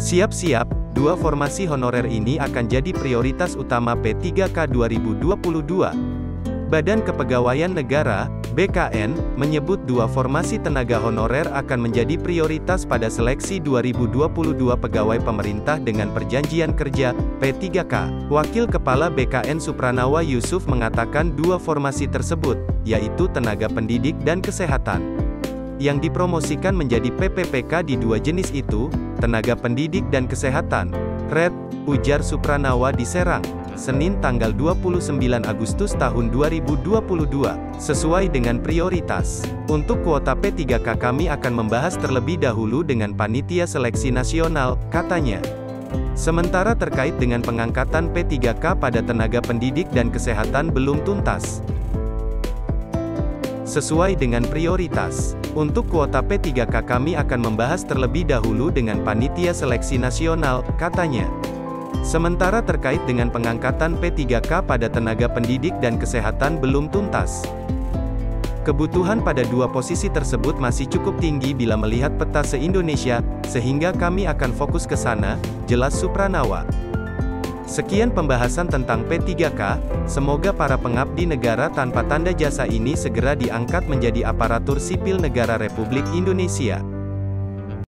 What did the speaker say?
Siap-siap, dua formasi honorer ini akan jadi prioritas utama P3K 2022. Badan Kepegawaian Negara, BKN, menyebut dua formasi tenaga honorer akan menjadi prioritas pada seleksi 2022 pegawai pemerintah dengan perjanjian kerja, P3K. Wakil Kepala BKN Supranawa Yusuf mengatakan dua formasi tersebut, yaitu tenaga pendidik dan kesehatan. Yang dipromosikan menjadi PPPK di dua jenis itu, tenaga pendidik dan kesehatan. Red, ujar Supranawa di Serang. Senin tanggal 29 Agustus tahun 2022, sesuai dengan prioritas. Untuk kuota P3K kami akan membahas terlebih dahulu dengan Panitia Seleksi Nasional, katanya. Sementara terkait dengan pengangkatan P3K pada tenaga pendidik dan kesehatan belum tuntas. Sesuai dengan prioritas, untuk kuota P3K kami akan membahas terlebih dahulu dengan Panitia Seleksi Nasional, katanya. Sementara terkait dengan pengangkatan P3K pada tenaga pendidik dan kesehatan belum tuntas. Kebutuhan pada dua posisi tersebut masih cukup tinggi bila melihat peta se-Indonesia, sehingga kami akan fokus ke sana, jelas Supranawa. Sekian pembahasan tentang P3K, semoga para pengabdi negara tanpa tanda jasa ini segera diangkat menjadi aparatur sipil negara Republik Indonesia.